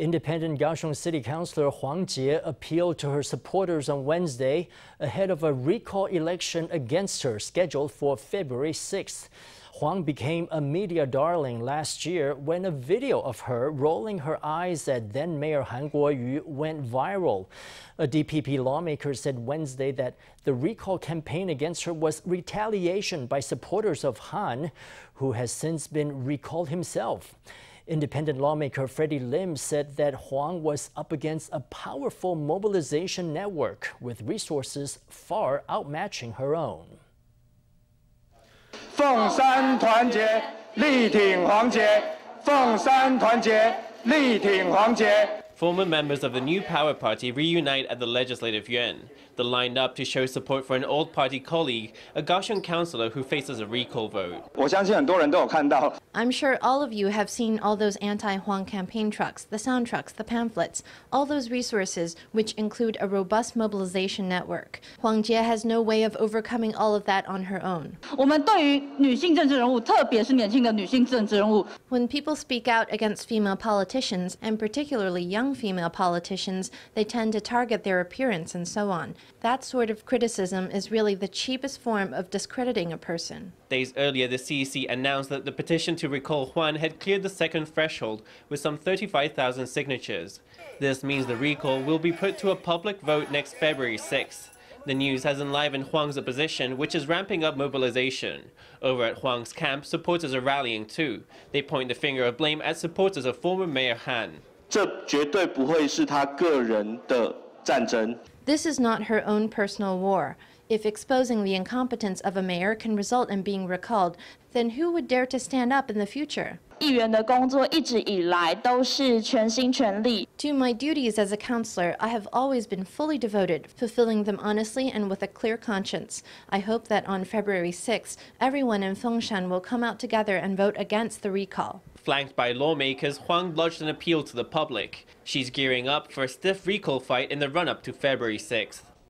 Independent Kaohsiung City Councilor Huang Chieh appealed to her supporters on Wednesday ahead of a recall election against her scheduled for February 6th. Huang became a media darling last year when a video of her rolling her eyes at then Mayor Han Kuo-yu went viral. A DPP lawmaker said Wednesday that the recall campaign against her was retaliation by supporters of Han, who has since been recalled himself. Independent lawmaker Freddy Lim said that Huang was up against a powerful mobilization network with resources far outmatching her own. 凤山团结，力挺黄杰。凤山团结，力挺黄杰。Former members of the New Power Party reunite at the Legislative Yuan. They lined up to show support for an old party colleague, a Kaohsiung councillor who faces a recall vote. I'm sure all of you have seen all those anti-Huang campaign trucks, the sound trucks, the pamphlets, all those resources which include a robust mobilization network. Huang Chieh has no way of overcoming all of that on her own. When people speak out against female politicians, and particularly young young female politicians, they tend to target their appearance and so on. That sort of criticism is really the cheapest form of discrediting a person. Days earlier, the CEC announced that the petition to recall Huang had cleared the second threshold with some 35,000 signatures. This means the recall will be put to a public vote next February 6th. The news has enlivened Huang's opposition, which is ramping up mobilization. Over at Huang's camp, supporters are rallying too. They point the finger of blame at supporters of former Mayor Han. 这绝对不会是他个人的战争。This is not her own personal war. If exposing the incompetence of a mayor can result in being recalled, then who would dare to stand up in the future? 议员的工作一直以来都是全心全力。To my duties as a councilor, I have always been fully devoted, fulfilling them honestly and with a clear conscience. I hope that on February 6, everyone in Fengshan will come out together and vote against the recall. Flanked by lawmakers, Huang lodged an appeal to the public. She's gearing up for a stiff recall fight in the run-up to February 6th.